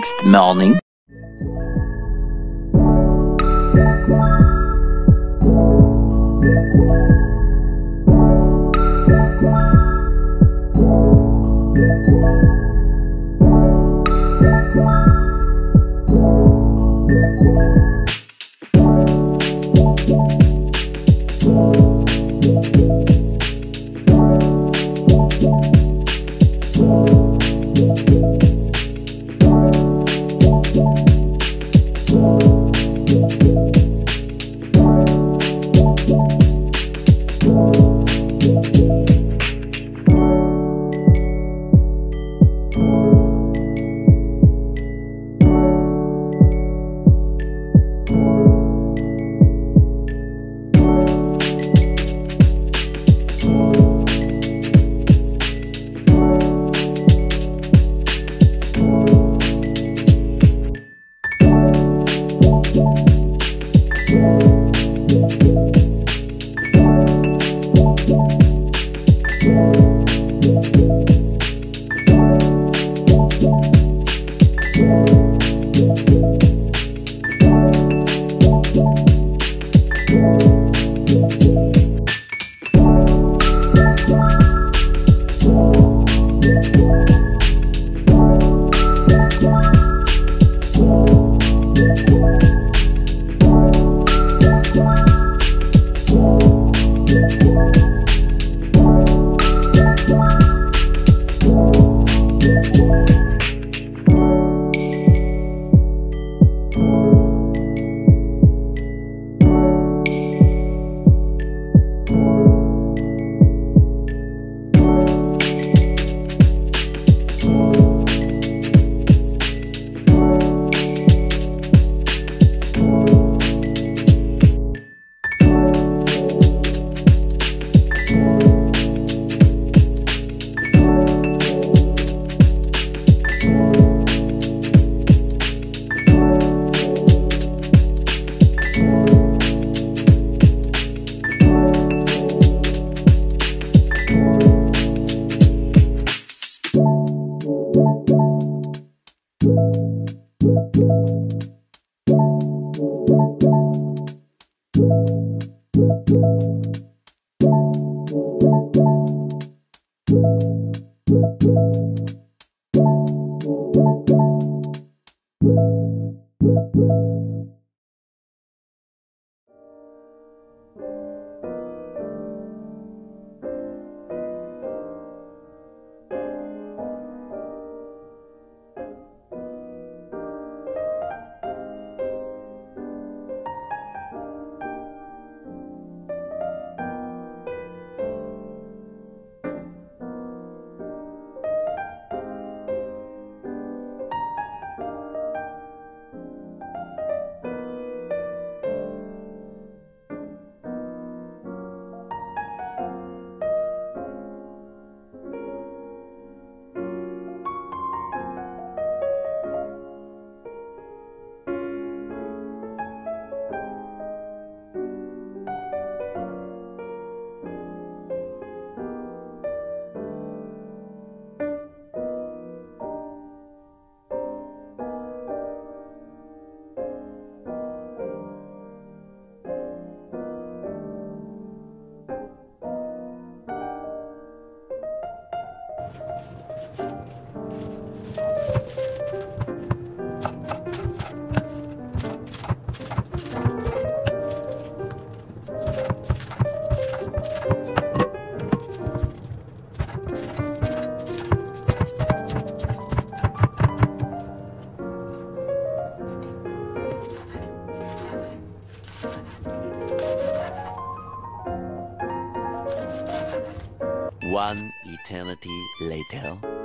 next morning, One eternity later.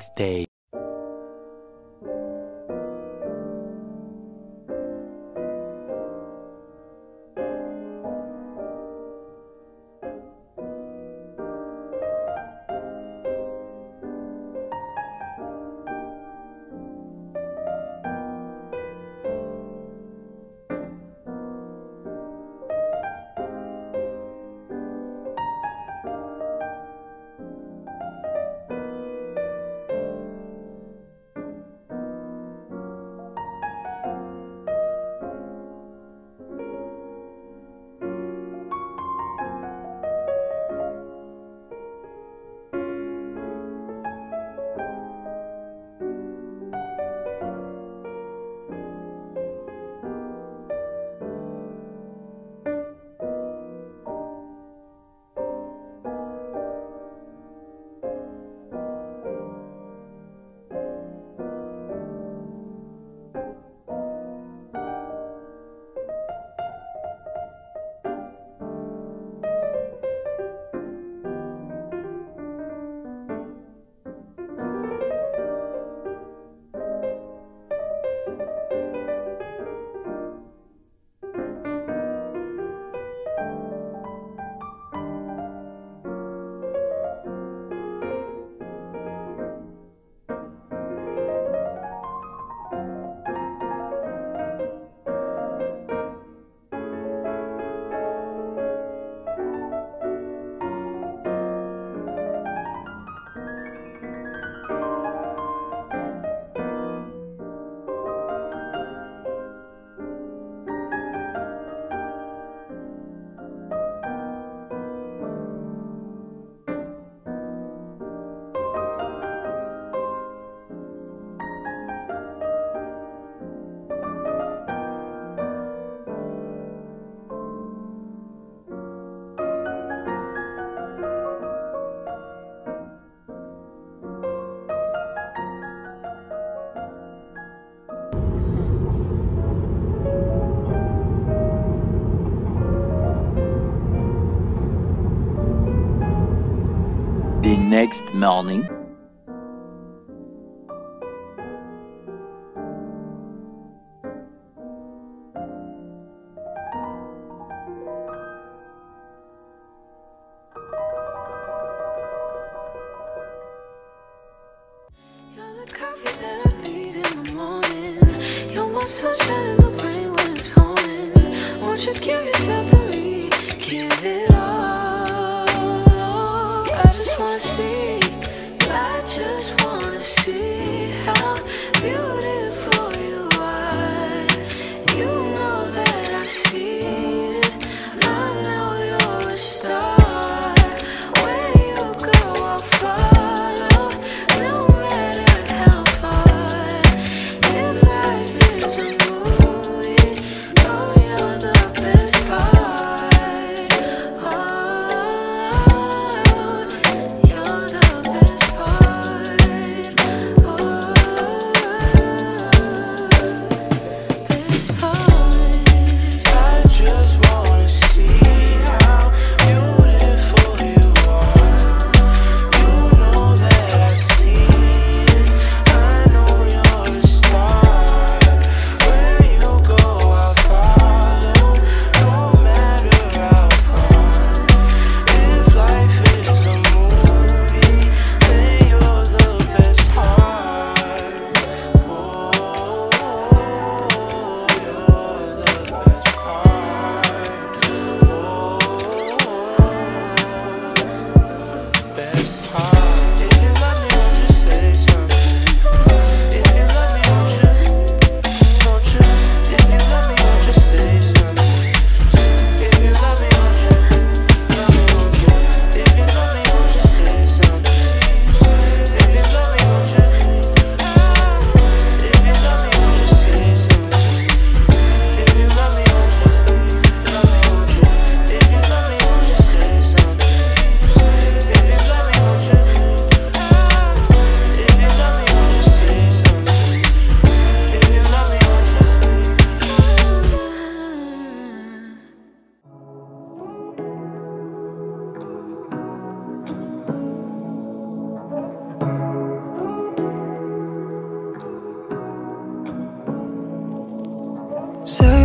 Next day. The next morning, Say